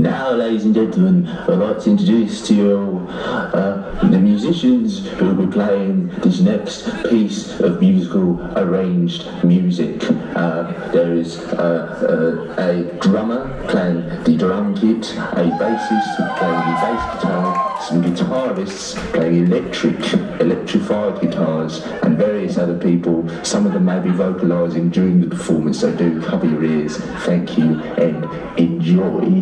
Now, ladies and gentlemen, I'd like to introduce to you all uh, the musicians who will be playing this next piece of musical arranged music. Uh, there is uh, uh, a drummer playing the drum kit, a bassist playing the bass guitar, some guitarists playing electric, electrified guitars, and various other people. Some of them may be vocalising during the performance, so do cover your ears. Thank you and enjoy.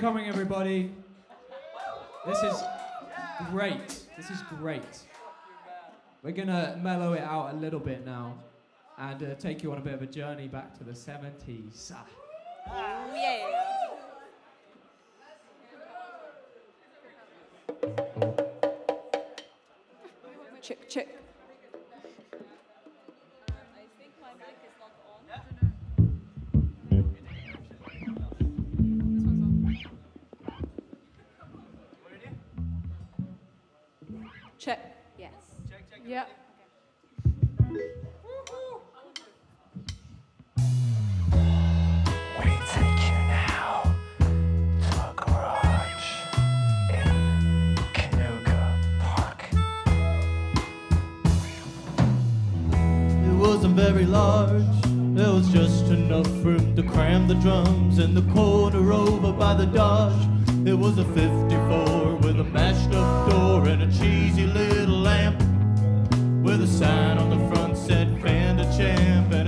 Coming, everybody. This is great. This is great. We're gonna mellow it out a little bit now and uh, take you on a bit of a journey back to the 70s. Oh, yeah. Check. Yes. Check, check. Yep. Wasn't very large. There was just enough room to cram the drums in the corner over by the Dodge. It was a 54 with a mashed up door and a cheesy little lamp with a sign on the front said Fender Champ.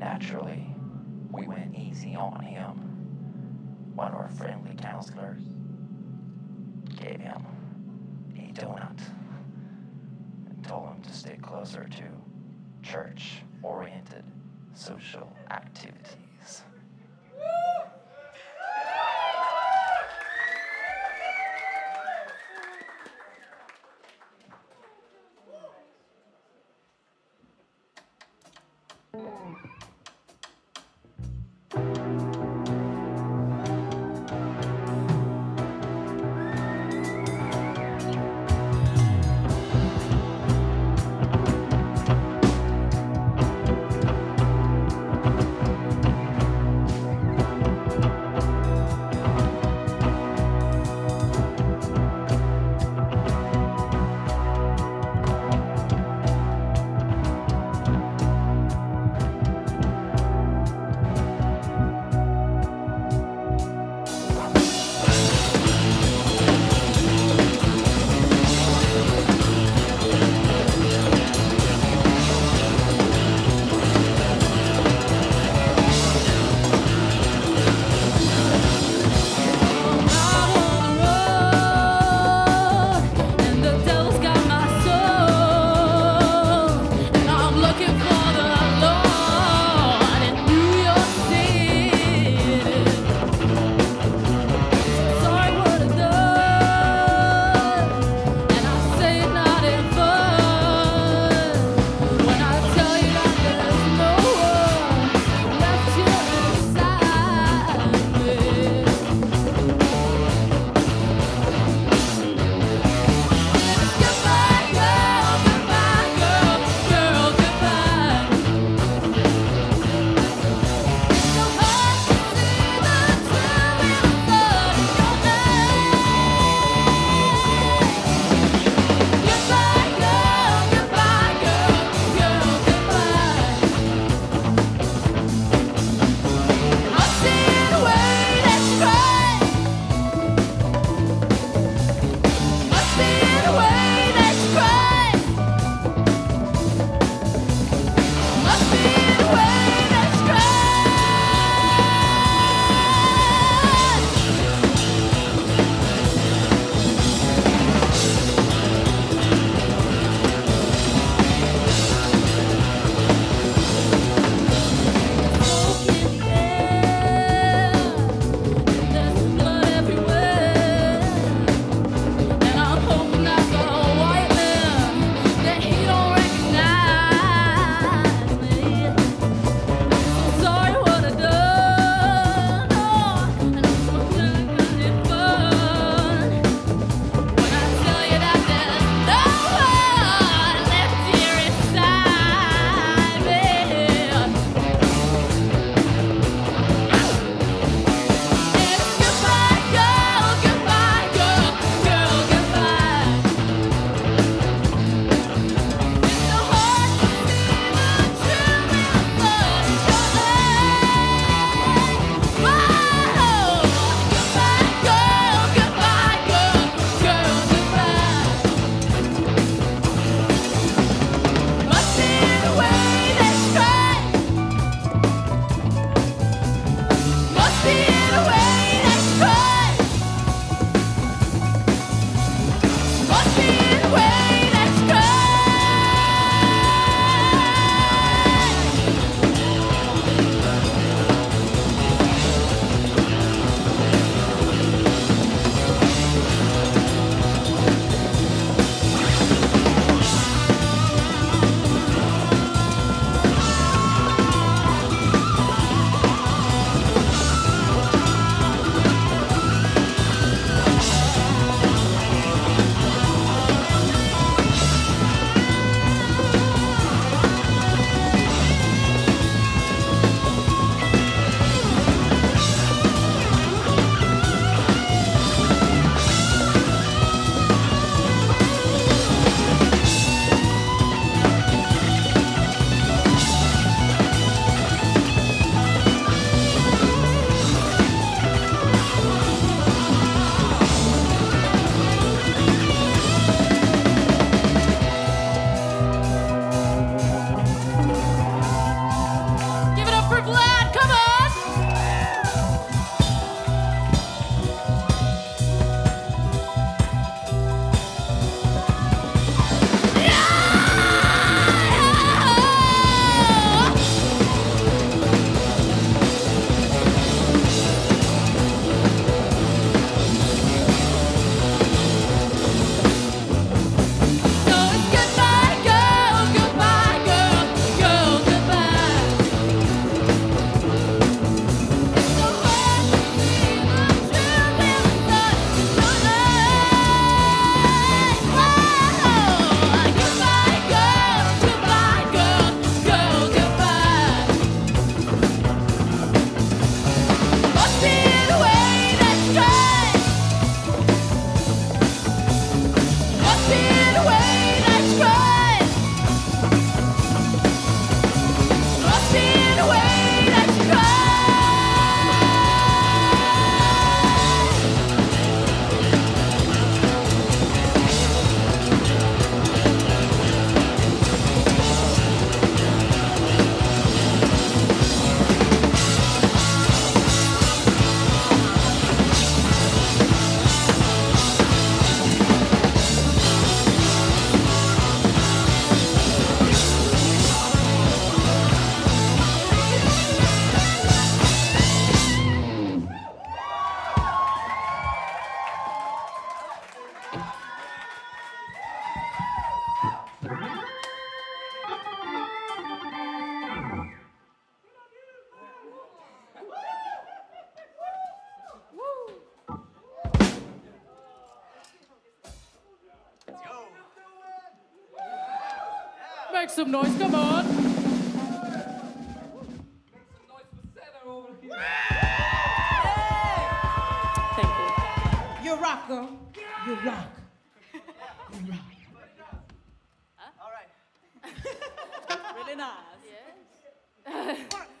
Naturally, we went easy on him. One of our friendly counselors gave him a donut and told him to stay closer to church oriented social activities. You. You rock. You rock. You rock. Really nice. Everywhere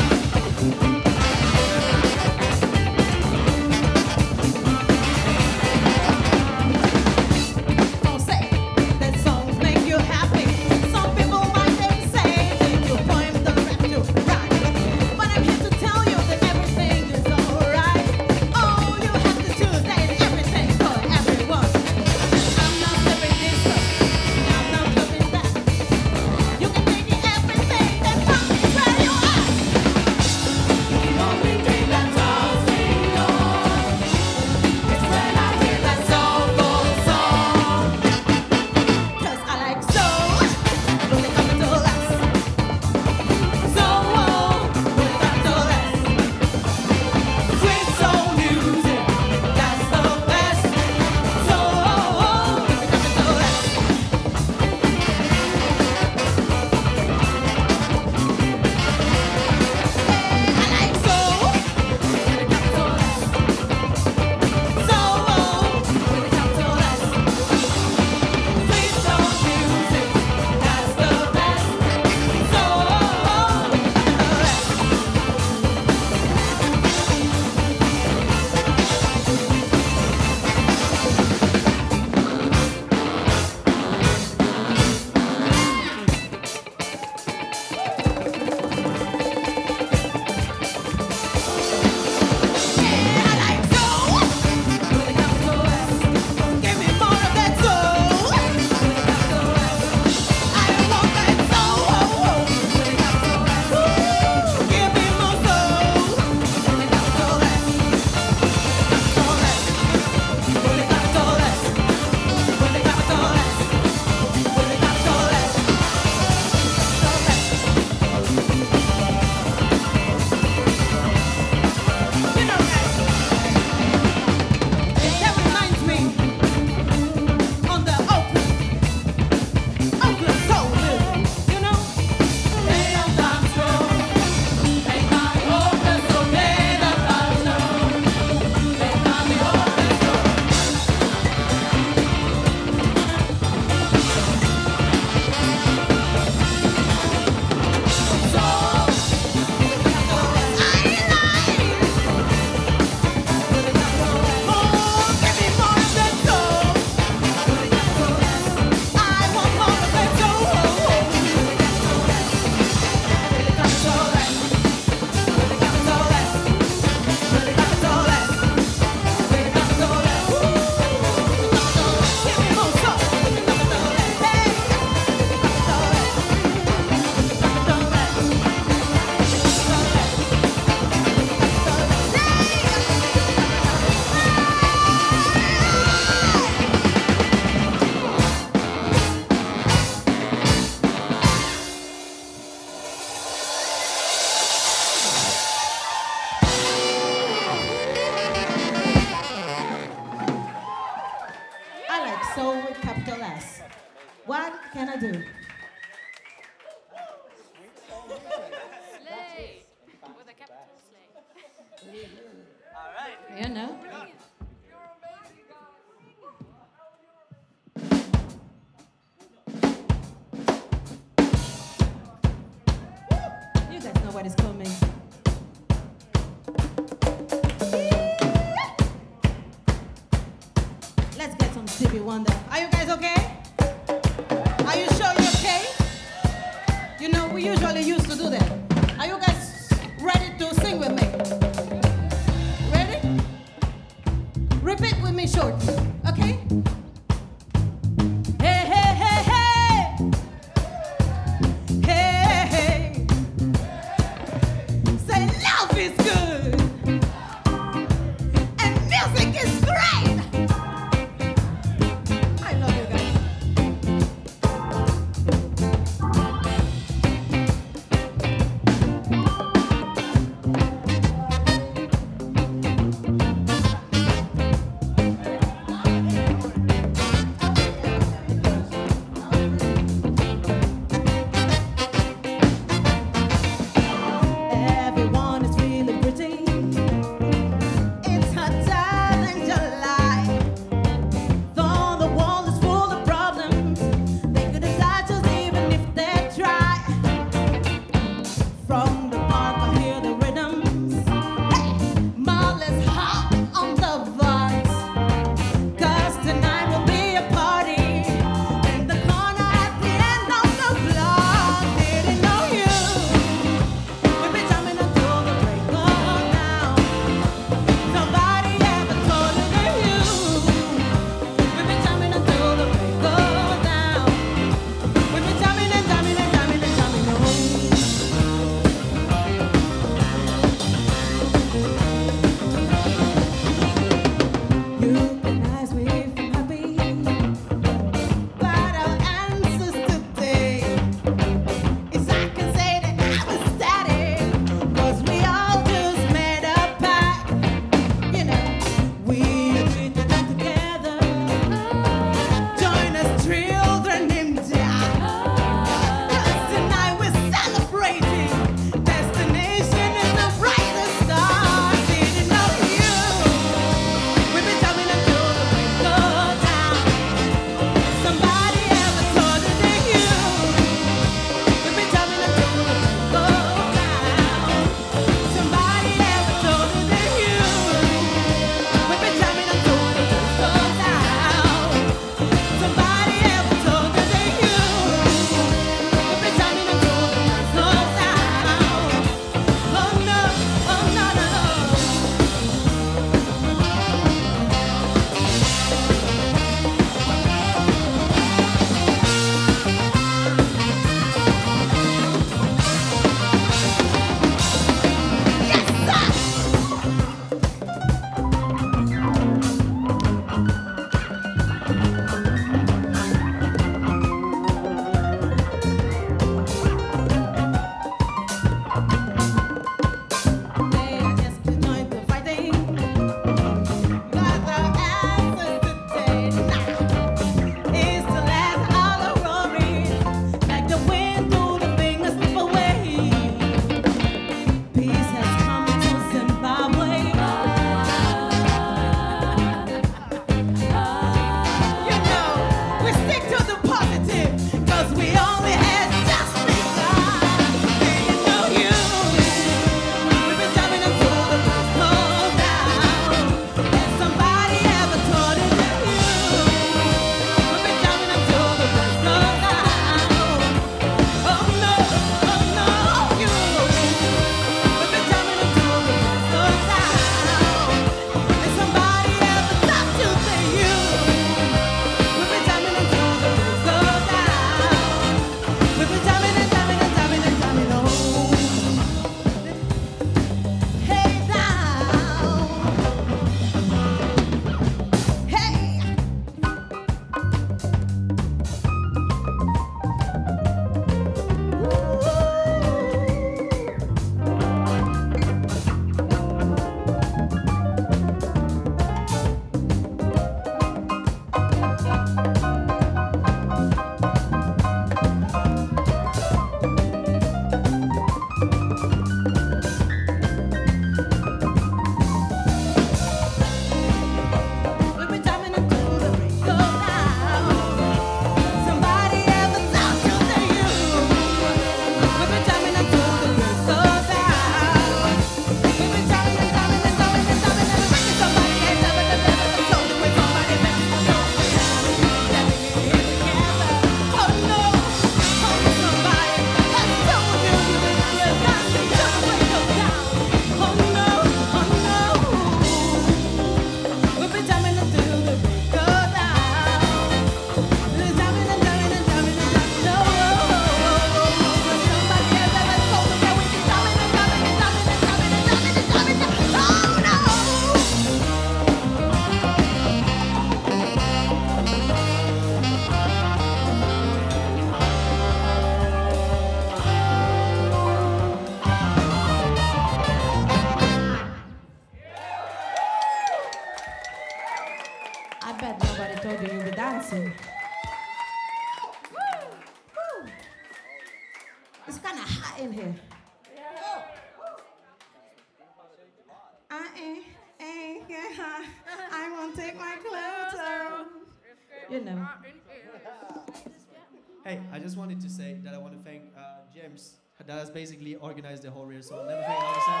that has basically organized the whole rehearsal and everything. I said.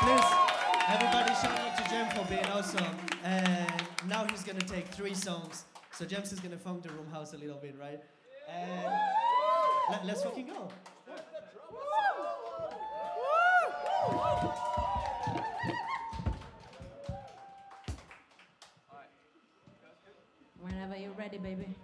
Please, everybody shout out to Jem for being awesome. And now he's gonna take three songs. So James is gonna funk the room house a little bit, right? And let, let's fucking go. Whenever you're ready, baby.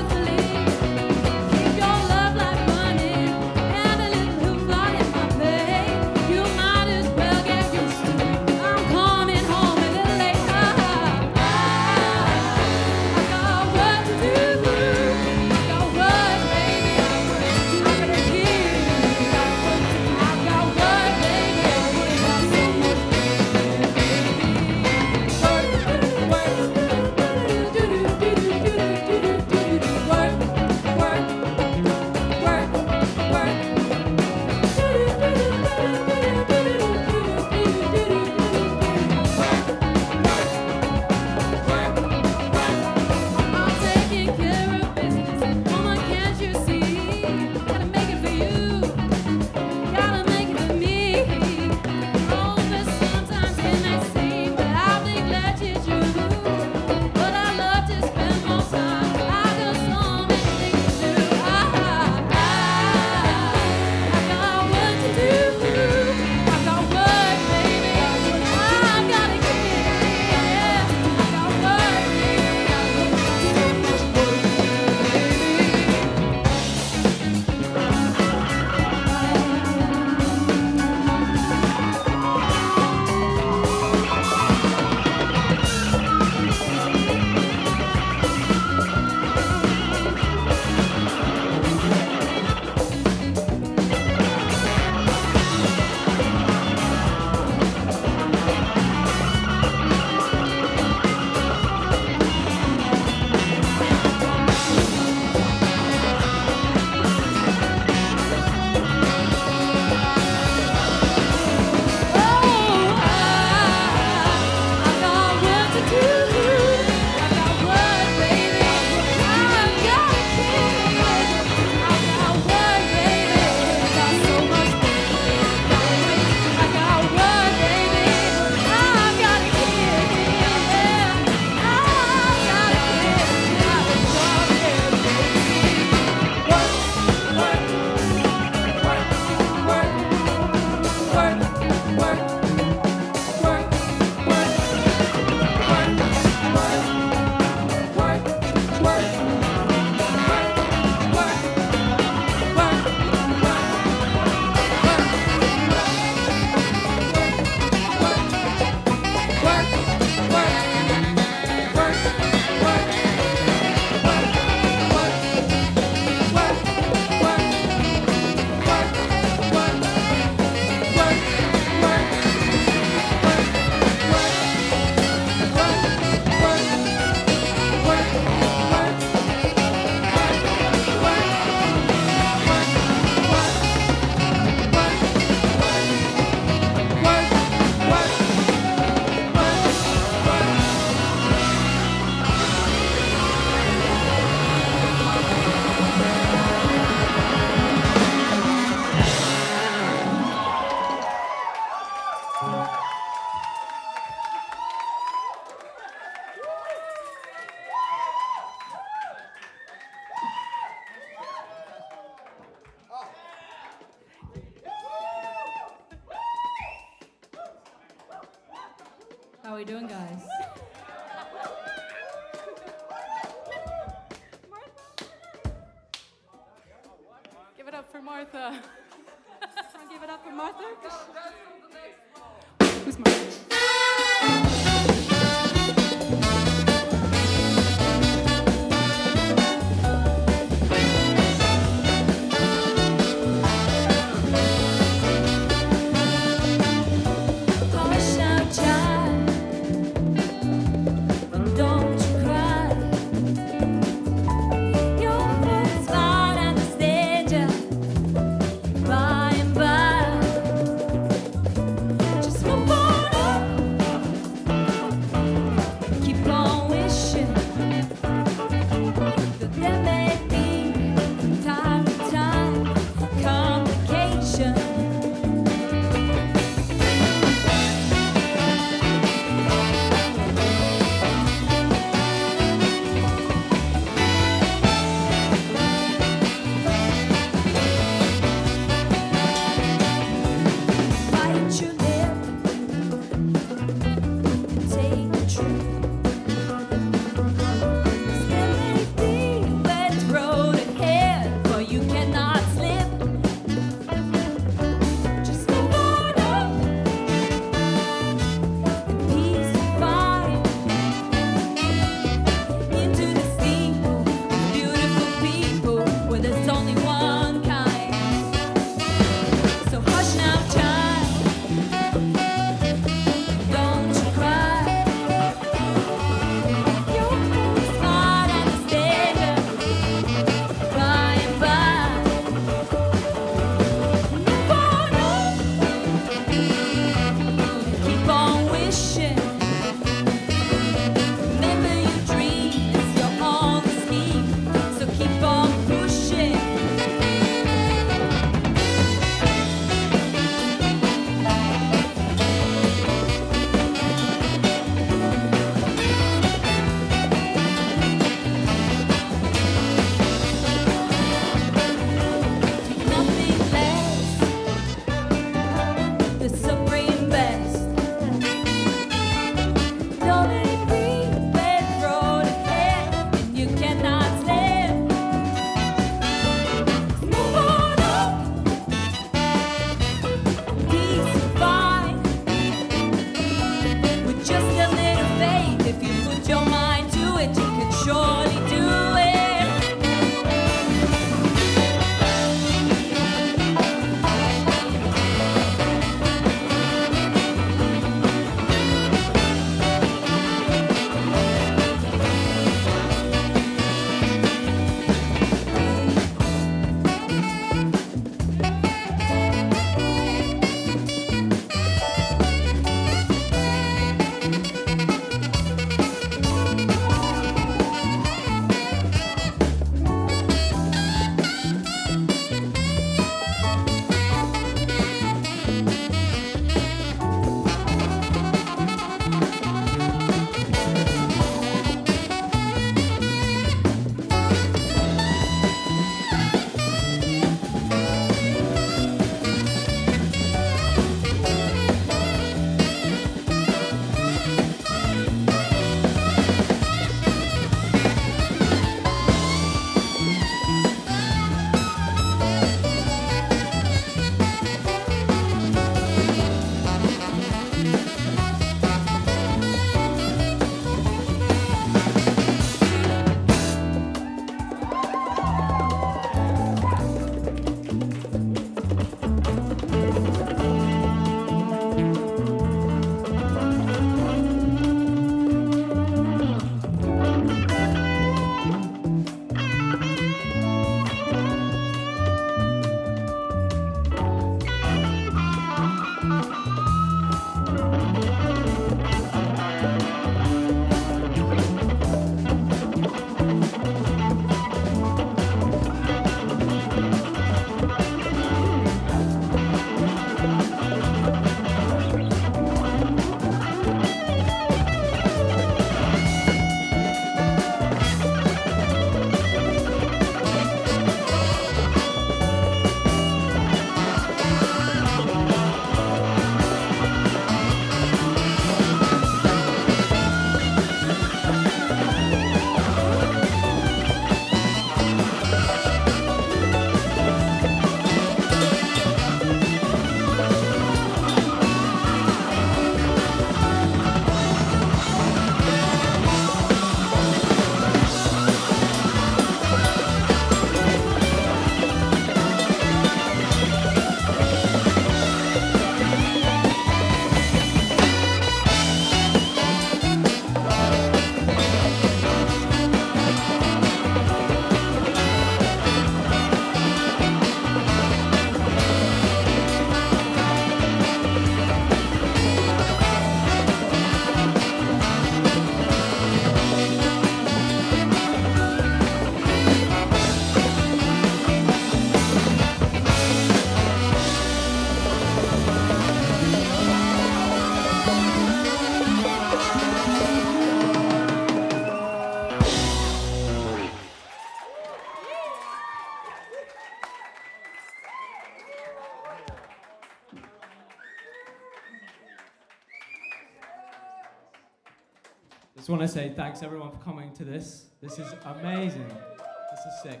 Just want to say thanks everyone for coming to this. This is amazing. This is sick.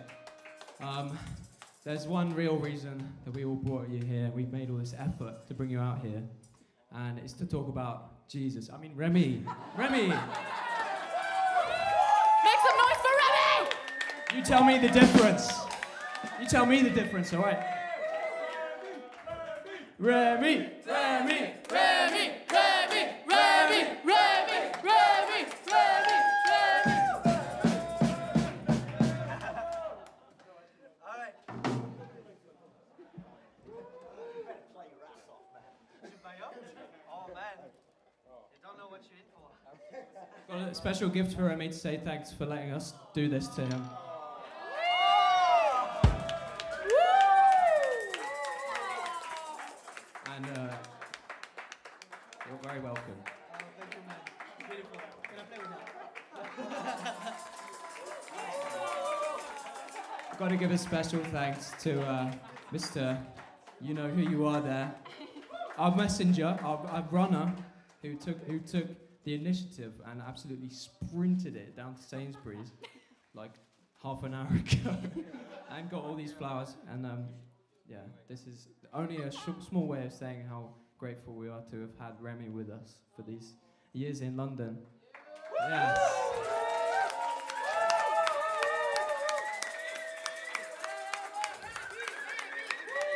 Um, there's one real reason that we all brought you here. We've made all this effort to bring you out here, and it's to talk about Jesus. I mean, Remy. Remy, Make some noise for Remy! you tell me the difference. You tell me the difference, all right? Remy, Remy. Remy, Remy, Got a special gift for Remy to say thanks for letting us do this to him. And uh, you're very welcome. I? Got to give a special thanks to uh, Mr. You know who you are there, our messenger, our, our runner, who took who took the initiative and absolutely sprinted it down to Sainsbury's like half an hour ago, and got all these flowers. And um, yeah, this is only a sh- small way of saying how grateful we are to have had Remy with us for these years in London. Yes.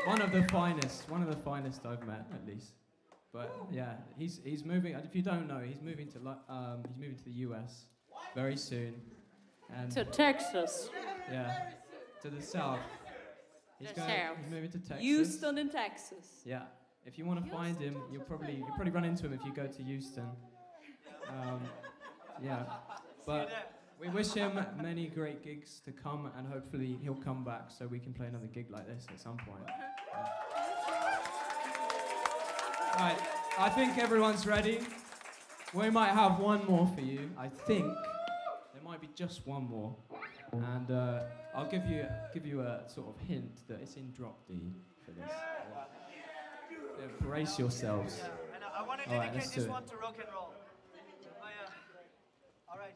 One of the finest, one of the finest I've met, at least. But yeah, he's he's moving. If you don't know, he's moving to um, he's moving to the US very soon, and To Texas. yeah, to the south. He's The going. south. He's moving to Texas. Houston in Texas. Yeah. If you want to find him, you'll probably you'll probably run into him if you go to Houston. Um, yeah, but we wish him many great gigs to come, and hopefully he'll come back so we can play another gig like this at some point. Yeah. Right, I think everyone's ready. We might have one more for you. I think there might be just one more, and uh, I'll give you give you a sort of hint that it's in drop D for this. Yeah, brace yourselves. And I, I want to dedicate this one to rock and roll. Oh, yeah. All right.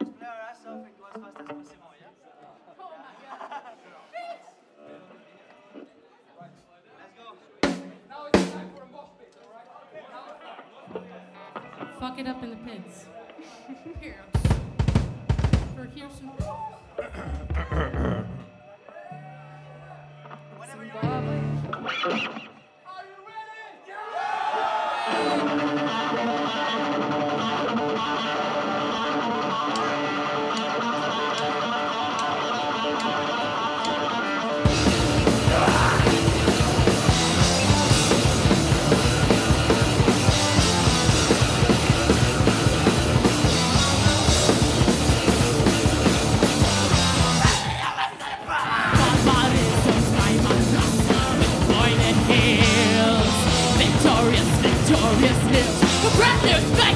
Let's play our ass off and go as fast as possible, Fuck it up in the pits. Here. For Houston. Whenever you're ready. Zimbabwe. Wrap back.